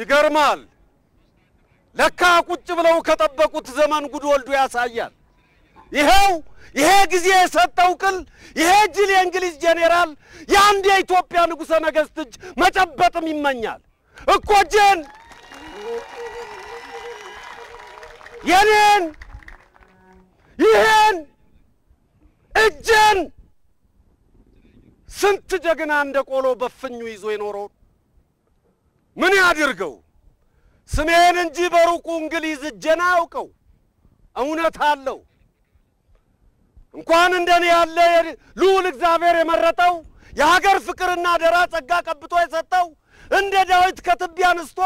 ይገርማል። ለካ ቁጭ ብለው ከጠበቁት ዘመን ጉድ ወልዶ ያሳያል። ይኸው ይሄ ጊዜ የሰጠው ቅል ይሄ ጅል የእንግሊዝ ጄኔራል የአንድ የኢትዮጵያ ንጉሠ ነገሥት እጅ መጨበጥም ይመኛል እኮ እጄን የኔን ይሄን እጄን ስንት ጀግና እንደ ቆሎ በፍኙ ይዞ የኖረውን ምን ያድርገው? ስሜን እንጂ በሩቁ እንግሊዝ እጄን አያውቀው። እውነት አለው። እንኳን እንደኔ ያለ ልዑል እግዚአብሔር የመረጠው የሀገር ፍቅርና አደራ ጸጋ ቀብቶ የሰጠው እንደ ዳዊት ከትቢያ አንስቶ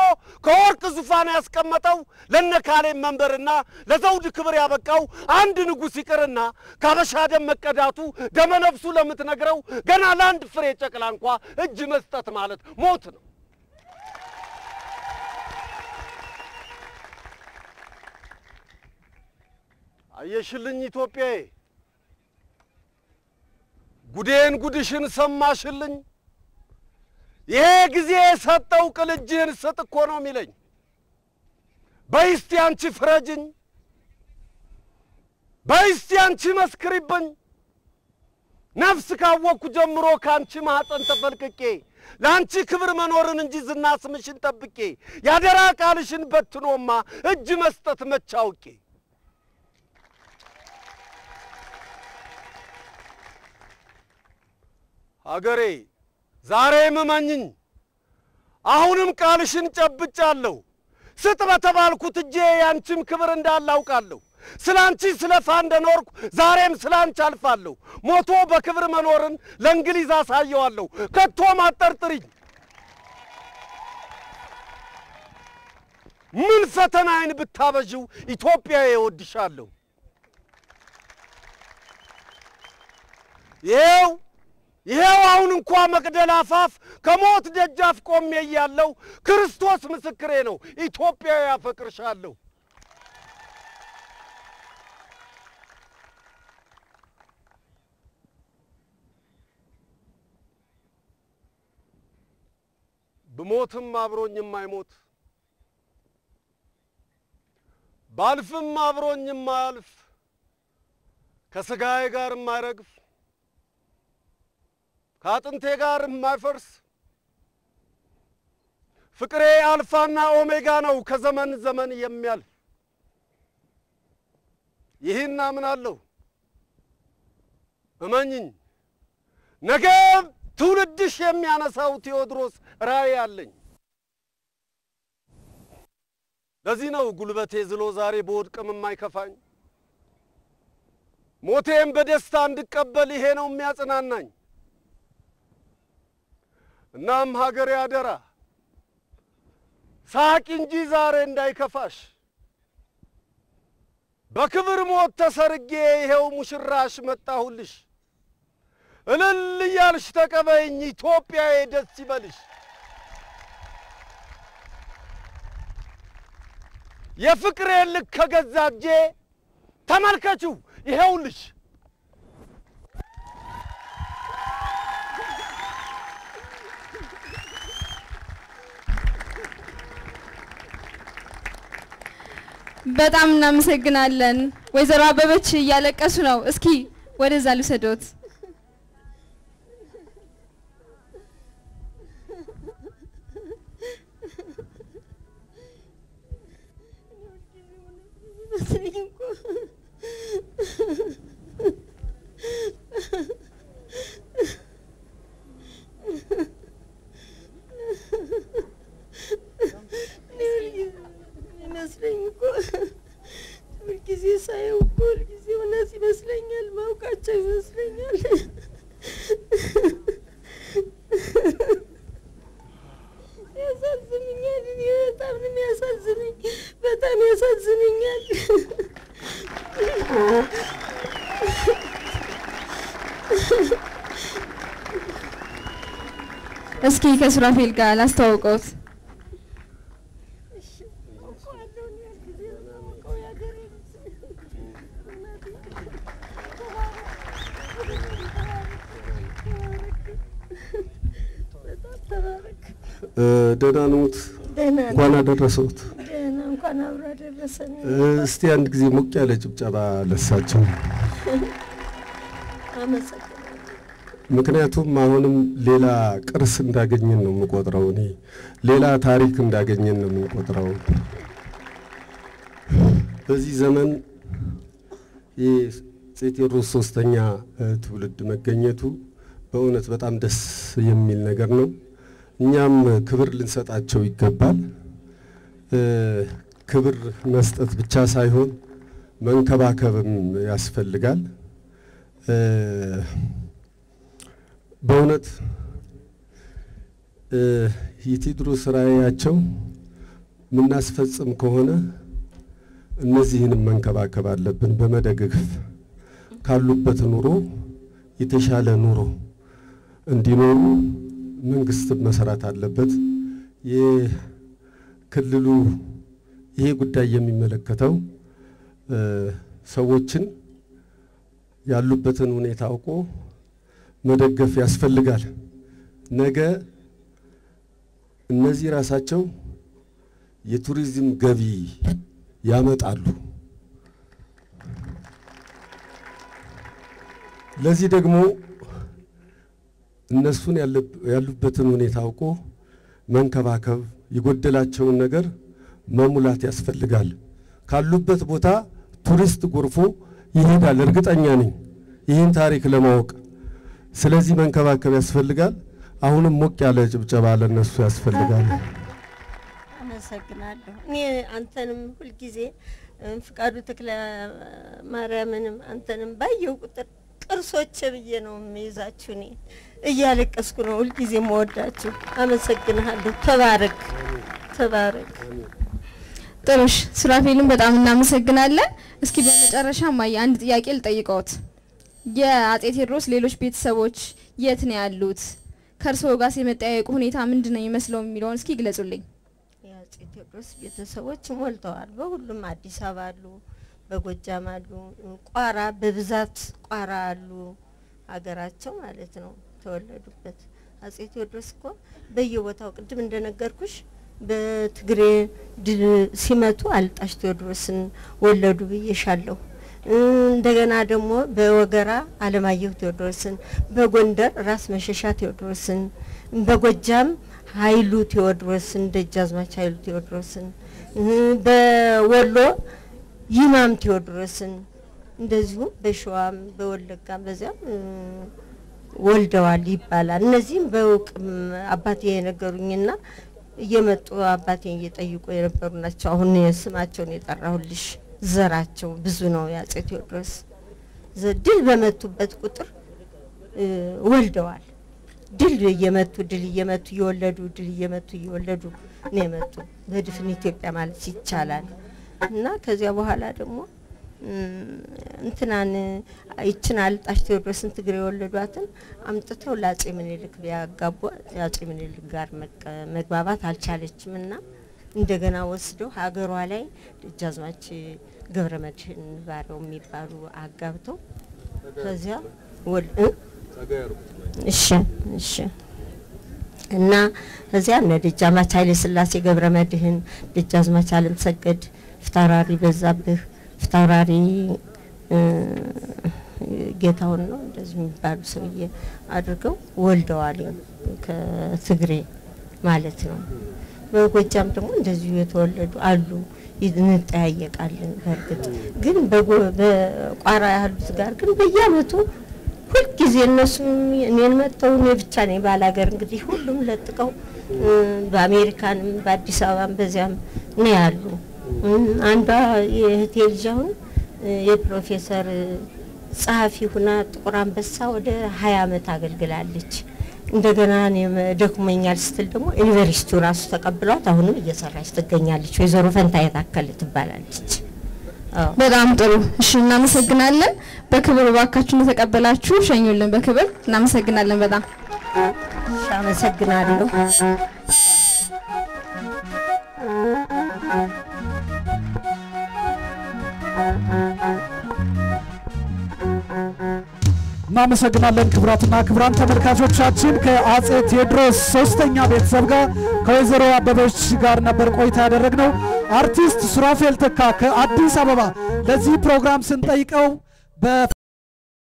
ከወርቅ ዙፋን ያስቀመጠው ለነ ካሌብ መንበርና ለዘውድ ክብር ያበቃው አንድ ንጉሥ ይቅርና ካበሻ ደም መቀዳቱ ደመ ነፍሱ ለምትነግረው ገና ለአንድ ፍሬ ጨቅላ እንኳ እጅ መስጠት ማለት ሞት ነው። አየሽልኝ ኢትዮጵያዬ፣ ጉዴን ጉድሽን ሰማሽልኝ። ይሄ ጊዜ የሰጠው ቅል እጅህን ስጥ እኮ ነው የሚለኝ። በይስቲ አንቺ ፍረጅኝ፣ በይስቲ አንቺ መስክሪብኝ። ነፍስ ካወቅኩ ጀምሮ ከአንቺ ማኅፀን ተፈልቅቄ ለአንቺ ክብር መኖርን እንጂ ዝና ስምሽን ጠብቄ ያደራ ቃልሽን በትኖማ እጅ መስጠት መች ሀገሬ ዛሬ ምመኝኝ፣ አሁንም ቃልሽን ጨብጫለሁ። ስጥ በተባልኩት እጄ ያንቺም ክብር እንዳላውቃለሁ። ስለ አንቺ ስለፋ እንደኖርኩ ዛሬም ስለ አንቺ አልፋለሁ። ሞቶ በክብር መኖርን ለእንግሊዝ አሳየዋለሁ። ከቶም አጠርጥሪኝ። ምን ፈተናዬን ብታበዥው ኢትዮጵያ እወድሻለሁ። ይኸው ይኸው አሁን እንኳ መቅደላ አፋፍ ከሞት ደጃፍ ቆሜ እያለሁ ክርስቶስ ምስክሬ ነው፣ ኢትዮጵያዊ ያፈቅርሻለሁ። ብሞትም አብሮኝ የማይሞት ባልፍም አብሮኝ የማያልፍ ከሥጋዬ ጋር የማይረግፍ ከአጥንቴ ጋር የማይፈርስ ፍቅሬ አልፋና ኦሜጋ ነው ከዘመን ዘመን የሚያልፍ ይህን አምናለሁ። እመኝኝ፣ ነገ ትውልድሽ የሚያነሳው ቴዎድሮስ ራእይ አለኝ። ለዚህ ነው ጉልበቴ ዝሎ ዛሬ በወድቅም የማይከፋኝ ሞቴም በደስታ እንድቀበል ይሄ ነው የሚያጽናናኝ። እናም ሀገሬ አደራ ሳቂ እንጂ ዛሬ እንዳይከፋሽ፣ በክብር ሞት ተሰርጌ ይኸው ሙሽራሽ መጣሁልሽ። እልል እያልሽ ተቀበይኝ ኢትዮጵያዬ፣ ደስ ይበልሽ። የፍቅሬን ልክ ከገዛ እጄ ተመልከችው ይኸውልሽ። በጣም እናመሰግናለን። ወይዘሮ አበበች እያለቀሱ ነው። እስኪ ወደዛ ልውሰዶት። ይመስለኝ እኮ ሁልጊዜ ሳየው እኮ ሁልጊዜ እውነት ይመስለኛል፣ ማውቃቸው ይመስለኛል። ያሳዝንኛል። እኔ በጣም ነው የሚያሳዝነኝ፣ በጣም ያሳዝነኛል። እስኪ ከሱራፌል ጋር ላስተዋውቀውት። ደህና ነዎት? እንኳን አብሮ አደረሰን። እስቲ አንድ ጊዜ ሞቅ ያለ ጭብጨባ ለሳቸው። ምክንያቱም አሁንም ሌላ ቅርስ እንዳገኘን ነው የምቆጥረው። እኔ ሌላ ታሪክ እንዳገኘን ነው የምንቆጥረው። በዚህ ዘመን የአፄ ቴዎድሮስ ሶስተኛ ትውልድ መገኘቱ በእውነት በጣም ደስ የሚል ነገር ነው። እኛም ክብር ልንሰጣቸው ይገባል። ክብር መስጠት ብቻ ሳይሆን መንከባከብም ያስፈልጋል። በእውነት እ፣ የቴዎድሮስ ራዕያቸው የምናስፈጽም ከሆነ እነዚህንም መንከባከብ አለብን። በመደገፍ ካሉበት ኑሮ የተሻለ ኑሮ እንዲኖሩ መንግስት መሰራት አለበት። የክልሉ ይሄ ጉዳይ የሚመለከተው ሰዎችን ያሉበትን ሁኔታ አውቆ መደገፍ ያስፈልጋል። ነገ እነዚህ ራሳቸው የቱሪዝም ገቢ ያመጣሉ። ለዚህ ደግሞ እነሱን ያሉበትን ሁኔታ አውቆ መንከባከብ፣ የጎደላቸውን ነገር መሙላት ያስፈልጋል። ካሉበት ቦታ ቱሪስት ጎርፎ ይሄዳል፣ እርግጠኛ ነኝ ይህን ታሪክ ለማወቅ። ስለዚህ መንከባከብ ያስፈልጋል። አሁንም ሞቅ ያለ ጭብጨባ ለነሱ ያስፈልጋል። አመሰግናለሁ። እኔ አንተንም ሁልጊዜ ፍቃዱ ተክለ ማርያምንም አንተንም ባየው ቁጥር ቅርሶች ብዬ ነው የሚይዛችሁ። እኔ እያለቀስኩ ነው ሁልጊዜ መወዳችሁ። አመሰግንሃለሁ። ተባረክ ተባረክ። ጥሩሽ ሱራፌልን በጣም እናመሰግናለን። እስኪ በመጨረሻ ማየ አንድ ጥያቄ ልጠይቀዎት። የአጼ ቴዎድሮስ ሌሎች ቤተሰቦች የት ነው ያሉት? ከእርስዎ ጋር የመጠያየቁ ሁኔታ ምንድን ነው የሚመስለው የሚለውን እስኪ ግለጹልኝ። የአጼ ቴዎድሮስ ቤተሰቦች ሞልተዋል። በሁሉም አዲስ አበባ አሉ፣ በጎጃም አሉ፣ ቋራ በብዛት ቋራ አሉ። ሀገራቸው ማለት ነው ተወለዱበት። አጼ ቴዎድሮስ እኮ በየቦታው ቅድም እንደነገርኩሽ በትግሬ ድል ሲመቱ አልጣሽ ቴዎድሮስን ወለዱ ብዬሻለሁ። እንደገና ደግሞ በወገራ አለማየሁ ቴዎድሮስን፣ በጎንደር ራስ መሸሻ ቴዎድሮስን፣ በጎጃም ኃይሉ ቴዎድሮስን ደጃዝማች ኃይሉ ቴዎድሮስን በወሎ ይማም ቴዎድሮስን እንደዚሁም በሸዋም በወለጋም በዚያም ወልደዋል ይባላል። እነዚህም በእውቅ ም፣ አባቴ የነገሩኝና እየመጡ አባቴን እየጠይቁ የነበሩ ናቸው። አሁን ስማቸውን የጠራሁልሽ ዘራቸው ብዙ ነው። የአጼ ቴዎድሮስ ድል በመቱበት ቁጥር ወልደዋል። ድል እየመቱ ድል እየመቱ እየወለዱ ድል እየመቱ እየወለዱ ነው የመጡ በድፍን ኢትዮጵያ ማለት ይቻላል። እና ከዚያ በኋላ ደግሞ እንትናን ይችን አልጣሽ ቴዎድሮስን ትግሬ የወለዷትን አምጥተው ለአጼ ምኒልክ ቢያጋቡ የአጼ ምኒልክ ጋር መግባባት አልቻለችም እና እንደገና ወስደው ሀገሯ ላይ ደጃዝማች ገብረ መድህን ባሪያው የሚባሉ አጋብተው ከዚያ? እሺ እሺ እና እዚያ እነ ደጃዝማች ኃይለ ሥላሴ ገብረ መድህን፣ ደጃዝማች አለም ሰገድ፣ ፊታውራሪ በዛብህ፣ ፊታውራሪ ጌታውን ነው እንደዚህ የሚባሉ ሰውዬ አድርገው ወልደዋል ከትግሬ ማለት ነው። በጎጃም ደግሞ እንደዚሁ የተወለዱ አሉ። እንጠያየቃለን። በእርግጥ ግን በቋራ ያሉት ጋር ግን በየአመቱ ሁልጊዜ እነሱም እኔን መጥተው እኔ ብቻ ነኝ ባላገር እንግዲህ ሁሉም ለጥቀው በአሜሪካንም በአዲስ አበባም በዚያም ነው ያሉ። አንዷ የእህቴ ልጅ አሁን የፕሮፌሰር ጸሐፊ ሁና ጥቁር አንበሳ ወደ ሀያ አመት አገልግላለች። እንደገና ደክሞኛል ስትል ደግሞ ዩኒቨርሲቲው ራሱ ተቀብሏት አሁንም እየሰራች ትገኛለች። ወይዘሮ ፈንታዬ ታከለ ትባላለች። አዎ በጣም ጥሩ። እሺ እናመሰግናለን። በክብር ባካችሁ እንደተቀበላችሁ ሸኙልን። በክብር እናመሰግናለን በጣም አመሰግናለሁ። እናመሰግናለን። ክቡራትና ክቡራን ተመልካቾቻችን ከአጼ ቴዎድሮስ ሶስተኛ ቤተሰብ ጋር ከወይዘሮ አበበች ጋር ነበር ቆይታ ያደረግነው። አርቲስት ሱራፌል ተካ ከአዲስ አበባ ለዚህ ፕሮግራም ስንጠይቀው